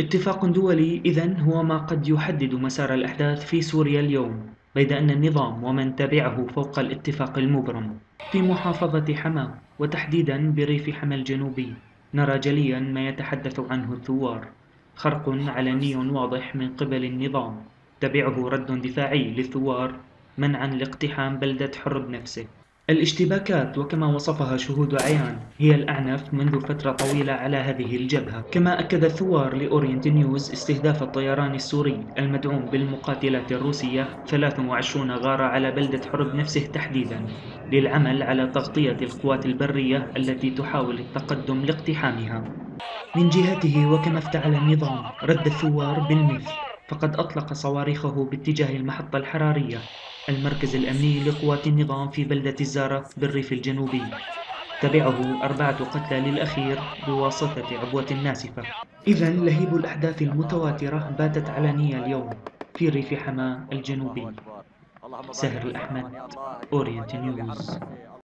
اتفاق دولي إذن هو ما قد يحدد مسار الأحداث في سوريا اليوم بيد أن النظام ومن تبعه فوق الاتفاق المبرم. في محافظة حما وتحديدا بريف حما الجنوبي نرى جليا ما يتحدث عنه الثوار. خرق علني واضح من قبل النظام تبعه رد دفاعي للثوار منعا لاقتحام بلدة حرب نفسه. الاشتباكات وكما وصفها شهود عيان هي الأعنف منذ فترة طويلة على هذه الجبهة. كما أكد الثوار لأورينت نيوز استهداف الطيران السوري المدعوم بالمقاتلات الروسية 23 غارة على بلدة حرب نفسه تحديدا للعمل على تغطية القوات البرية التي تحاول التقدم لاقتحامها. من جهته وكما افتعل النظام رد الثوار بالمثل. فقد أطلق صواريخه باتجاه المحطة الحرارية المركز الأمني لقوات النظام في بلدة الزارة بالريف الجنوبي. تبعه أربعة قتلى للأخير بواسطة عبوة ناسفة. إذا لهيب الأحداث المتواترة باتت علنية اليوم في ريف حماة الجنوبي. سهر الأحمد أورينت نيوز.